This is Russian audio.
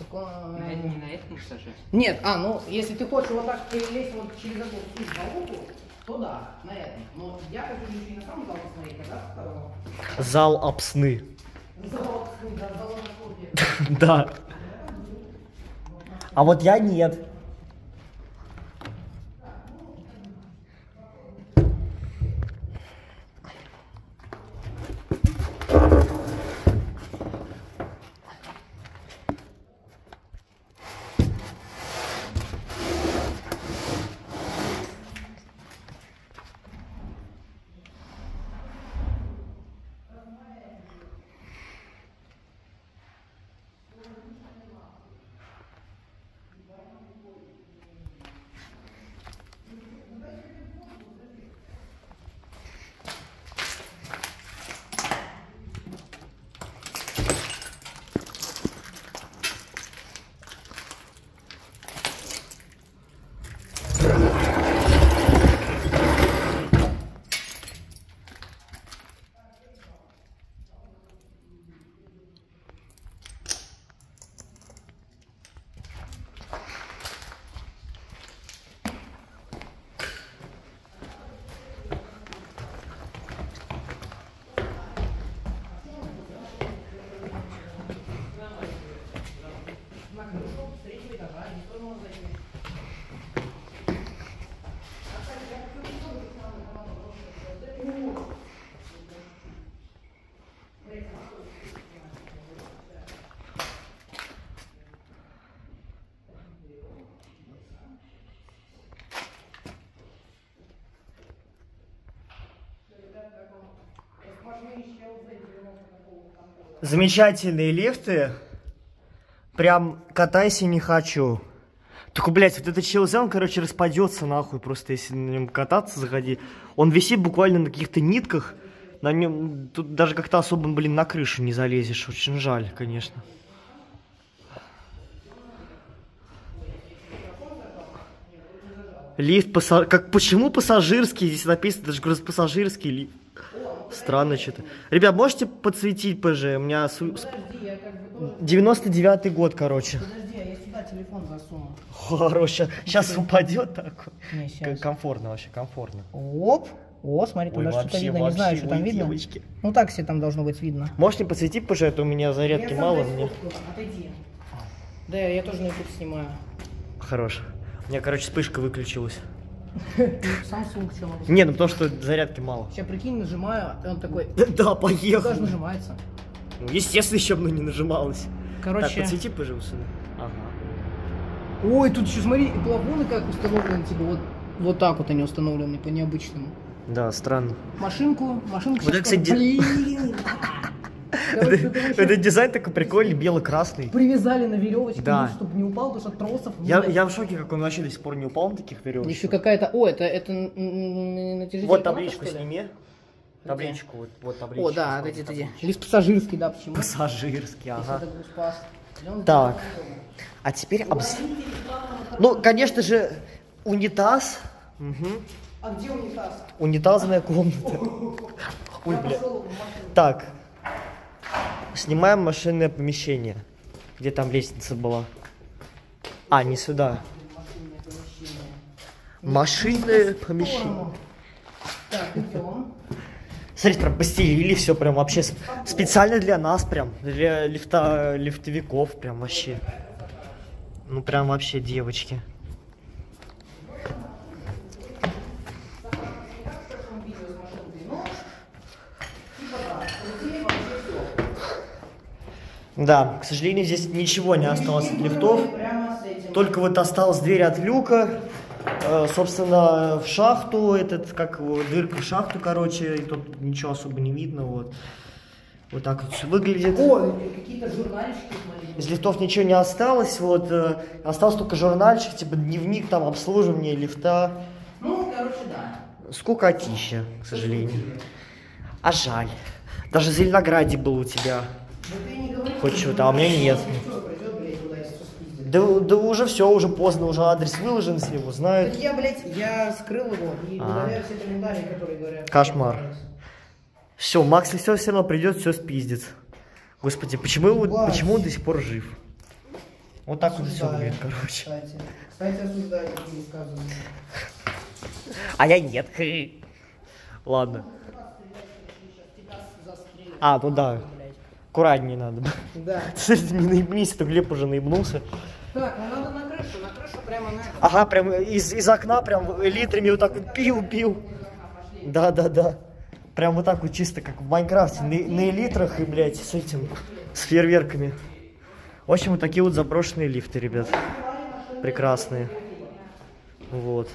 Такое- На- Не на этом этаже? Нет, а, ну, если ты хочешь вот так перелезть вот через эту залупу, то да, на этом. Но я хочу еще и на самом зал посмотреть, а да, второго? Зал обсны. Зал, да, зал. Да. А вот я нет. Замечательные лифты. Прям катайся не хочу. Только, блядь, вот этот челзя, он, короче, распадется нахуй, просто если на нем кататься, заходи. Он висит буквально на каких-то нитках. На нем тут даже как-то особо, блин, на крышу не залезешь. Очень жаль, конечно. Лифт пассаж... Как почему пассажирский? Здесь написано, даже говорю, пассажирский лифт. Странно что-то. Ребят, можете подсветить ПЖ? У меня су- с- Подожди, я как бы тоже... 99 год, короче. Подожди, а я сюда телефон засуну. Хорошо. Сейчас упадет такой. Не, К- сейчас. Комфортно вообще, комфортно. Оп. О, смотри, там Ой, даже что-то вообще, видно, не знаю, вообще, что там видно. девочки. Ну так себе там должно быть видно. Можете подсветить ПЖ, а то у меня зарядки мало. Мне... Отойди. Да, я тоже на YouTube снимаю. Хорош. У меня, короче, вспышка выключилась. Samsung могу Не, ну потому что зарядки мало. Сейчас прикинь, нажимаю, и он такой, Да, даже поехал. нажимается. Ну, естественно, еще бы не нажималось. Так, Короче, подсвети ПЖ у сына. Ага. ой, тут еще смотри, и плафоны как установлены, типа вот, вот так вот они установлены по необычному. Да, странно. Машинку, машинку Вот сейчас это, кстати, тоже- Блин! Этот дизайн такой прикольный, бело-красный. Привязали на веревочку, Да. чтобы не упал, потому что тросов Я, в шоке, как он вообще до сих пор не упал на таких веревочках. Еще какая-то... О, это, это натяжитель Вот табличку сними. Табличку, вот, вот табличку. О, да, эти, эти. Лист пассажирский, да, почему? Пассажирский, ага. Так. А теперь обс... Ну, конечно же, унитаз. По-другому. А где унитаз? Унитазная комната. Ой, бля. Так. Снимаем машинное помещение. Где там лестница была? А, не сюда. Машинное помещение. Так, идем. Смотрите, прям постелили все прям вообще специально для нас прям, для лифта, лифтовиков прям вообще. Ну прям вообще девочки. Да, к сожалению, здесь ничего не осталось от лифтов. Только вот осталась дверь от люка, э, собственно, в шахту, этот, как его, дырка в шахту, короче, и тут ничего особо не видно, вот. Вот так вот всё выглядит. О, какие-то журнальчики. Из лифтов ничего не осталось, вот, э, остался только журнальчик, типа дневник, там, обслуживание лифта. Ну, короче, да. Скукотища, к сожалению. А жаль. Даже в Зеленограде был у тебя. Да ты не. Хоть что-то, а у меня нет. Да, да уже все, уже поздно, уже адрес выложен, если его знают. Так я, блядь, я скрыл его и А. удаляю все комментарии, которые говорят. Кошмар. Все, Макс все все равно придет, все спиздит. Господи, почему, его- почему он до сих пор жив? Вот так вот все Осуждаю, выглядит, короче. Кстати, кстати, осуждаю такие высказывания. А я нет. Ладно. А, ну да. Аккуратнее надо. Да. Кстати, не наебнись, а то Глеб уже наебнулся. Так, ну надо на крышу, на крышу прямо на. Ага, прям из, из окна прям литрами вот так вот пил, пил. Да, да, да. Прям вот так вот чисто, как в Майнкрафте, на, на элитрах и, блядь, с этим, с фейерверками. В общем, вот такие вот заброшенные лифты, ребят. Прекрасные. Вот.